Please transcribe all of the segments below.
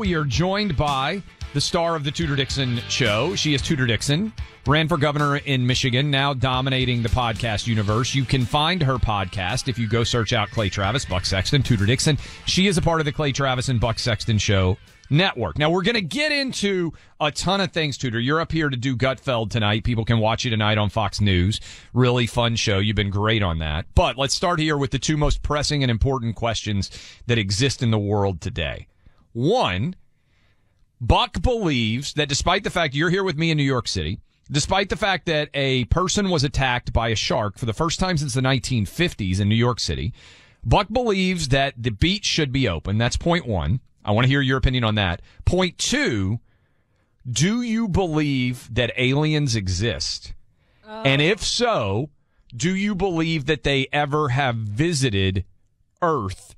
We are joined by the star of the Tudor Dixon show. She is Tudor Dixon, ran for governor in Michigan, now dominating the podcast universe. You can find her podcast if you go search out Clay Travis, Buck Sexton, Tudor Dixon. She is a part of the Clay Travis and Buck Sexton show network. Now we're going to get into a ton of things, Tudor. You're up here to do Gutfeld tonight. People can watch you tonight on Fox News. Really fun show. You've been great on that. But let's start here with the two most pressing and important questions that exist in the world today. One, Buck believes that despite the fact you're here with me in New York City, despite the fact that a person was attacked by a shark for the first time since the 1950s in New York City, Buck believes that the beach should be open. That's point one. I want to hear your opinion on that. Point two, do you believe that aliens exist? Oh. And if so, do you believe that they ever have visited Earth?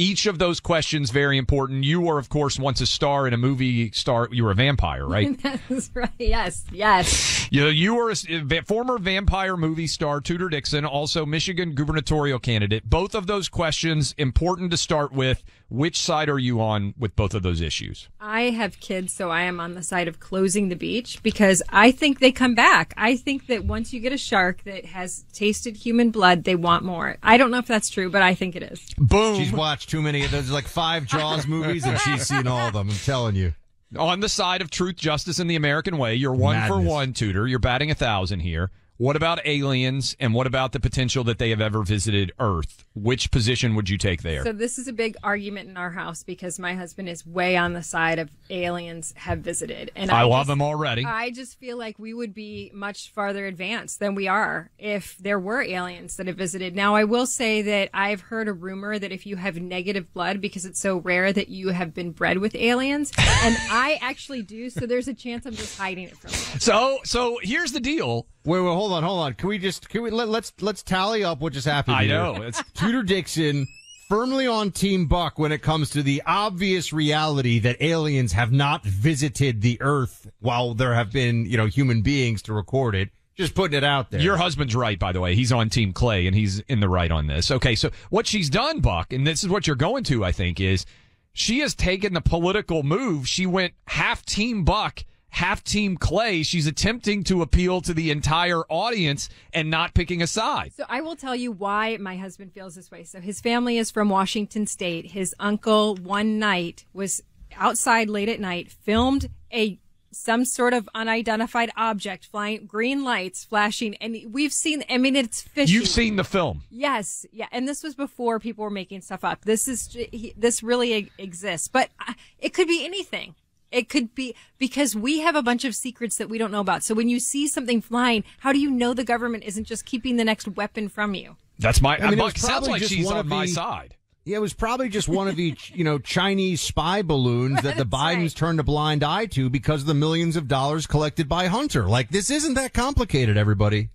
Each of those questions very important. You were, of course, once a star in a movie star. You were a vampire, right? That's right. Yes, yes. you, you were a uh, va- former vampire movie star, Tudor Dixon, also Michigan gubernatorial candidate. Both of those questions important to start with. Which side are you on with both of those issues? I have kids, so I am on the side of closing the beach because I think they come back. I think that once you get a shark that has tasted human blood, they want more. I don't know if that's true, but I think it is. Boom. She's watched too many of those, like five Jaws movies, and she's seen all of them. I'm telling you. on the side of truth, justice, and the American way. You're one for one, Tudor. You're batting a thousand here. What about aliens and what about the potential that they have ever visited Earth? Which position would you take there? So this is a big argument in our house because my husband is way on the side of aliens have visited, and I I, love just- them already. I just feel like we would be much farther advanced than we are if there were aliens that have visited. Now, I will say that I've heard a rumor that if you have negative blood because it's so rare that you have been bred with aliens, and I actually do. So there's a chance I'm just hiding it from you. so, so here's the deal. Wait, wait, hold on, hold on. Can we just can we let, let's let's tally up what just happened? I here. know. It's, Tudor Dixon firmly on Team Buck when it comes to the obvious reality that aliens have not visited the Earth while there have been you know human beings to record it. Just putting it out there. your husband's right, by the way. He's on Team Clay and he's in the right on this. Okay, so what she's done, Buck, and this is what you're going to, I think, is she has taken the political move. She went half Team Buck, half Team Clay. She's attempting to appeal to the entire audience and not picking a side. So I will tell you why my husband feels this way. So his family is from Washington State. His uncle one night was outside late at night, filmed a some sort of unidentified object flying, green lights flashing, and we've seen. I mean, it's fishy. You've seen the film. Yes, yeah, and this was before people were making stuff up. This is this really exists, but uh, it could be anything. It could be because we have a bunch of secrets that we don't know about. So when you see something flying, how do you know the government isn't just keeping the next weapon from you? That's my. I mean, it Buck, sounds probably like just she's one on of my the- side. Yeah, it was probably just one of each, you know, Chinese spy balloons that the Bidens right. turned a blind eye to because of the millions of dollars collected by Hunter. Like, this isn't that complicated, everybody.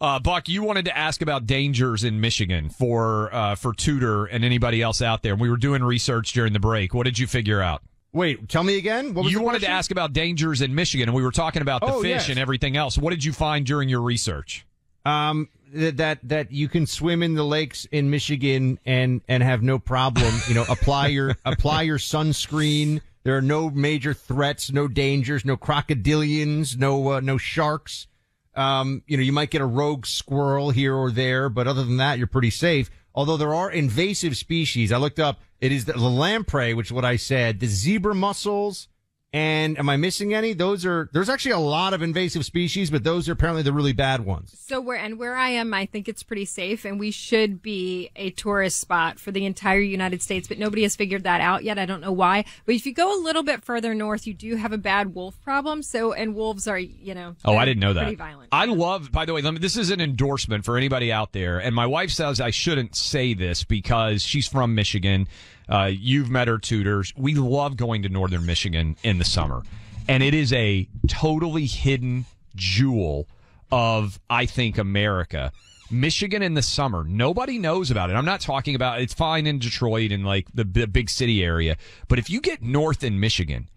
Uh, Buck, you wanted to ask about dangers in Michigan for uh, for Tudor and anybody else out there. We were doing research during the break. What did you figure out? Wait, tell me again. What was You wanted to ask about dangers in Michigan, and we were talking about the Oh, fish yes. and everything else. What did you find during your research? um that that that you can swim in the lakes in Michigan and and have no problem. You know, apply your apply your sunscreen. There are no major threats, no dangers, no crocodilians, no uh, no sharks. Um, you know, you might get a rogue squirrel here or there, but other than that, you're pretty safe. Although there are invasive species, I looked up. It is the, the lamprey, which is what I said, the zebra mussels, and am I missing any? Those are there's actually a lot of invasive species, but those are apparently the really bad ones. So where and where I am, I think it's pretty safe, and we should be a tourist spot for the entire United States. But nobody has figured that out yet. I don't know why. But if you go a little bit further north, you do have a bad wolf problem. So and wolves are, you know, Oh, I didn't know that. Pretty violent. I love, by the way, let me, this is an endorsement for anybody out there. And my wife says I shouldn't say this because she's from Michigan. Uh, you've met her tutors. We love going to northern Michigan in the summer. And it is a totally hidden jewel of, I think, America. Michigan in the summer. Nobody knows about it. I'm not talking about it's fine in Detroit and like the, the big city area. But if you get north in Michigan,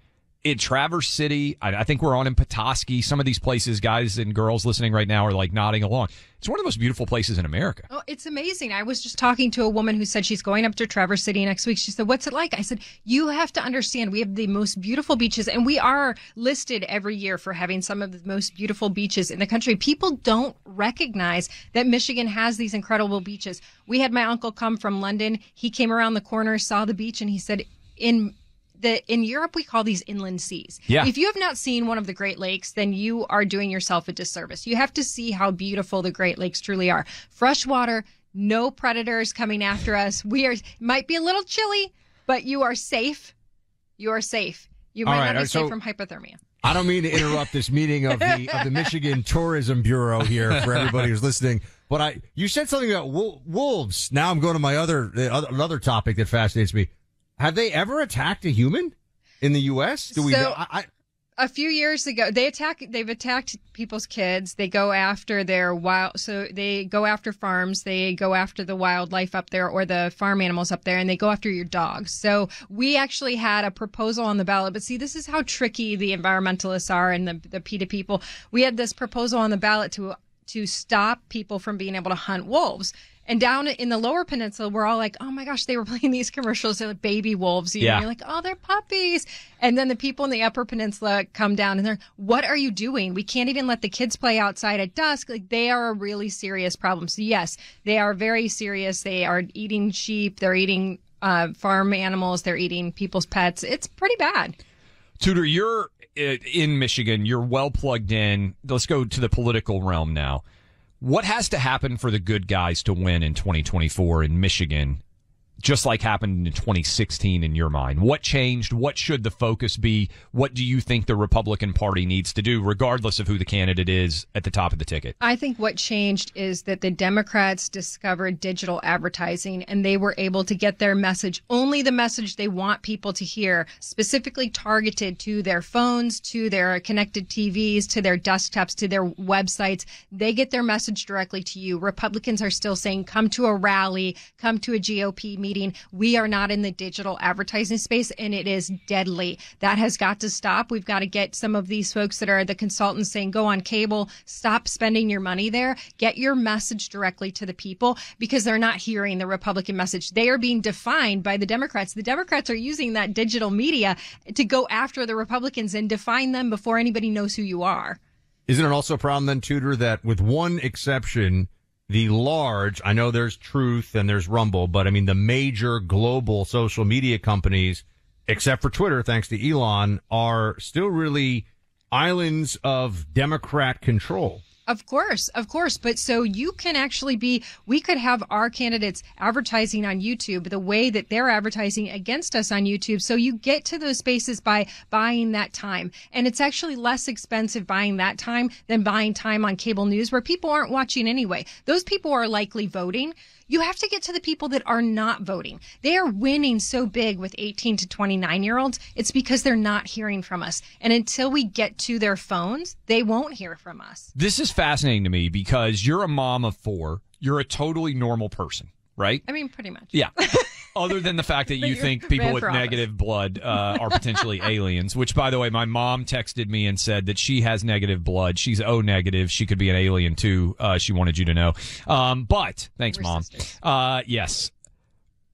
in Traverse City. I, I, think we're on in Petoskey. Some of these places, guys and girls listening right now are like nodding along. It's one of the most beautiful places in America. Oh, it's amazing. I was just talking to a woman who said she's going up to Traverse City next week. She said, What's it like? I said, You have to understand, we have the most beautiful beaches, and we are listed every year for having some of the most beautiful beaches in the country. People don't recognize that Michigan has these incredible beaches. We had my uncle come from London. He came around the corner, saw the beach, and he said, in the in Europe we call these inland seas. Yeah. If you have not seen one of the Great Lakes, then you are doing yourself a disservice. You have to see how beautiful the Great Lakes truly are. Fresh water, no predators coming after us. We are might be a little chilly, but you are safe. You are safe. You might right, not be so, safe from hypothermia. I don't mean to interrupt this meeting of the of the Michigan Tourism Bureau here for everybody who's listening. But I, you said something about wolves. Now I'm going to my other, other topic that fascinates me. Have they ever attacked a human in the U.S.? Do we so, know? I, I, a few years ago, they attack. They've attacked people's kids. They go after their wild. So they go after farms. They go after the wildlife up there or the farm animals up there, and they go after your dogs. So we actually had a proposal on the ballot. But see, this is how tricky the environmentalists are and the the PETA people. We had this proposal on the ballot to to stop people from being able to hunt wolves. And down in the lower peninsula, we're all like, oh my gosh, they were playing these commercials. They're like baby wolves. You yeah. know, you're like, oh, they're puppies. And then the people in the upper peninsula come down and they're, what are you doing? We can't even let the kids play outside at dusk. Like they are a really serious problem. So yes, they are very serious. They are eating sheep. They're eating uh, farm animals. They're eating people's pets. It's pretty bad. Tudor, you're in Michigan. You're well plugged in. Let's go to the political realm now. What has to happen for the good guys to win in 2024 in Michigan just like happened in 2016 in your mind? What changed? What should the focus be? What do you think the Republican Party needs to do, regardless of who the candidate is at the top of the ticket? I think what changed is that the Democrats discovered digital advertising and they were able to get their message, only the message they want people to hear, specifically targeted to their phones, to their connected TVs, to their desktops, to their websites. They get their message directly to you. Republicans are still saying, come to a rally, come to a GOP meeting We are not in the digital advertising space and it is deadly. That has got to stop. We've got to get some of these folks that are the consultants saying go on cable, stop spending your money there, get your message directly to the people because they're not hearing the Republican message. They are being defined by the Democrats. The Democrats are using that digital media to go after the Republicans and define them before anybody knows who you are. Isn't it also a problem then, Tudor, that with one exception, the large, I know there's Truth and there's Rumble, but I mean the major global social media companies, except for Twitter, thanks to Elon, are still really islands of Democrat control. Of course, of course. But so you can actually be, we could have our candidates advertising on YouTube the way that they're advertising against us on YouTube. So you get to those spaces by buying that time. And it's actually less expensive buying that time than buying time on cable news where people aren't watching anyway. Those people are likely voting you have to get to the people that are not voting. They are winning so big with 18 to 29 year olds. It's because they're not hearing from us. And until we get to their phones, they won't hear from us. This is fascinating to me because you're a mom of four. You're a totally normal person, right? I mean, pretty much. Yeah. other than the fact that you think people with negative blood uh, are potentially aliens. Which, by the way, my mom texted me and said that she has negative blood. She's O negative. She could be an alien too. Uh, she wanted you to know. Um, but thanks, We're mom. Uh, yes.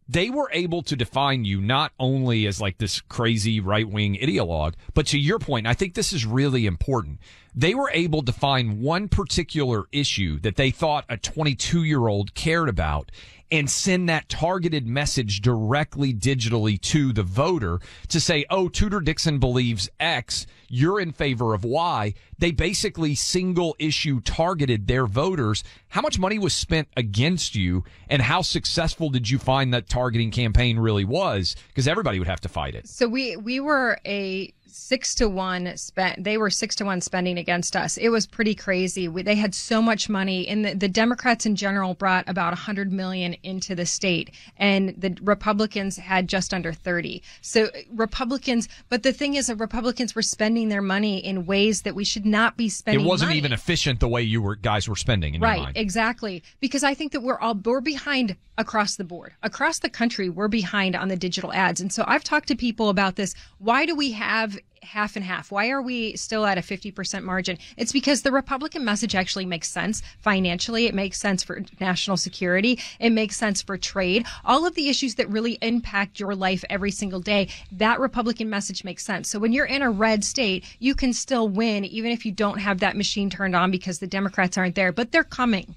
They were able to define you not only as like this crazy right wing ideologue, but to your point, I think this is really important. They were able to find one particular issue that they thought a 22 year old cared about and send that targeted message directly digitally to the voter to say, oh, Tudor Dixon believes X, you're in favor of Y. They basically single issue targeted their voters. How much money was spent against you and how successful did you find that targeting campaign really was? Because everybody would have to fight it. So we, we were a six to one spent they were six to one spending against us. It was pretty crazy. We, they had so much money and the, the democrats in general brought about 100 million into the state and the republicans had just under 30 so republicans but the thing is that republicans were spending their money in ways that we should not be spending it wasn't money. even efficient the way you were guys were spending right exactly. Because i think that we're all we're behind across the board. Across the country we're behind on the digital ads. And so i've talked to people about this. Why do we have half and half? Why are we still at a 50% margin? It's because the Republican message actually makes sense financially. It makes sense for national security. It makes sense for trade. All of the issues that really impact your life every single day, that Republican message makes sense. So when you're in a red state, you can still win even if you don't have that machine turned on because the Democrats aren't there, but they're coming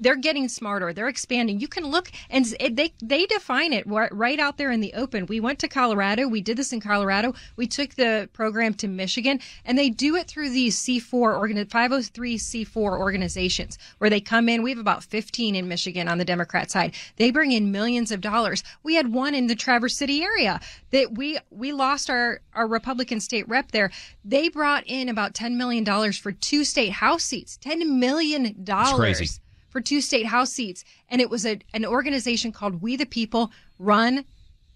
they're getting smarter. They're expanding. You can look and they they define it right out there in the open. We went to Colorado. We did this in Colorado. We took the program to Michigan, and they do it through these C4 organ 503c4 organizations where they come in. We have about 15 in Michigan on the Democrat side. They bring in millions of dollars. We had one in the Traverse City area that we we lost our our Republican state rep there. They brought in about 10 million dollars for two state house seats. 10 million dollars for two state house seats. And it was a, an organization called We the People run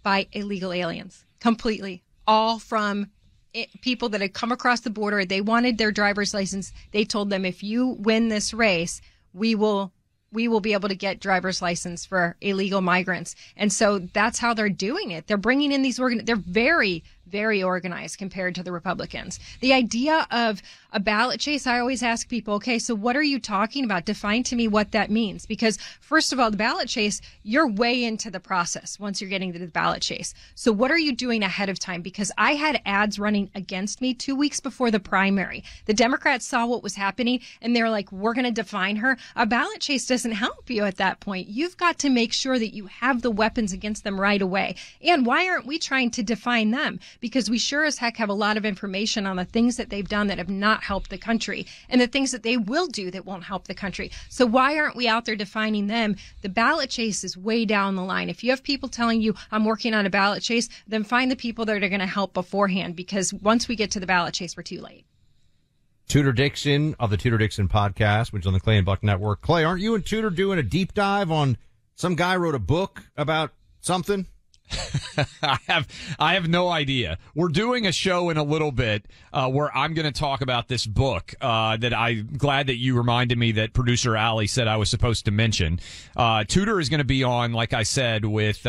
by illegal aliens completely, all from it, people that had come across the border. They wanted their driver's license. They told them, if you win this race, we will we will be able to get driver's license for illegal migrants. And so that's how they're doing it. They're bringing in these organ, they're very, very organized compared to the Republicans. The idea of a ballot chase, I always ask people, okay, so what are you talking about? Define to me what that means. Because first of all, the ballot chase, you're way into the process once you're getting to the ballot chase. So what are you doing ahead of time? Because I had ads running against me two weeks before the primary. The Democrats saw what was happening and they're like, we're going to define her. A ballot chase doesn't help you at that point. You've got to make sure that you have the weapons against them right away. And why aren't we trying to define them? Because we sure as heck have a lot of information on the things that they've done that have not helped the country and the things that they will do that won't help the country. So why aren't we out there defining them? The ballot chase is way down the line. If you have people telling you I'm working on a ballot chase, then find the people that are going to help beforehand because once we get to the ballot chase, we're too late. Tudor Dixon of the Tudor Dixon podcast, which is on the Clay and Buck Network. Clay, aren't you and Tudor doing a deep dive on some guy wrote a book about something? I have I have no idea. We're doing a show in a little bit uh, where I'm going to talk about this book uh, that I'm glad that you reminded me that producer Ali said I was supposed to mention. Uh, Tudor is going to be on, like I said, with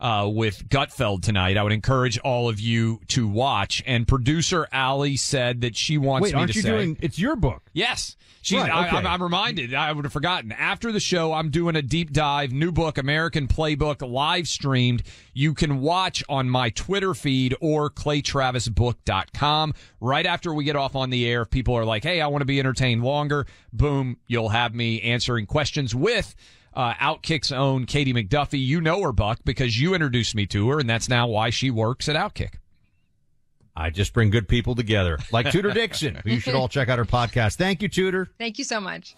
uh, with Gutfeld tonight. I would encourage all of you to watch. And producer Ali said that she wants Wait, me aren't to you say, doing? It's your book. Yes. She's, right, okay. I, am reminded. I would have forgotten. After the show, I'm doing a deep dive, new book, American Playbook, live streamed. You can watch on my Twitter feed or claytravisbook.com. Right after we get off on the air, if people are like, hey, I want to be entertained longer, boom, you'll have me answering questions with uh, Outkick's own Katie McDuffie. You know her, Buck, because you introduced me to her, and that's now why she works at Outkick. I just bring good people together, like Tudor Dixon, who you should all check out her podcast. Thank you, Tudor. Thank you so much.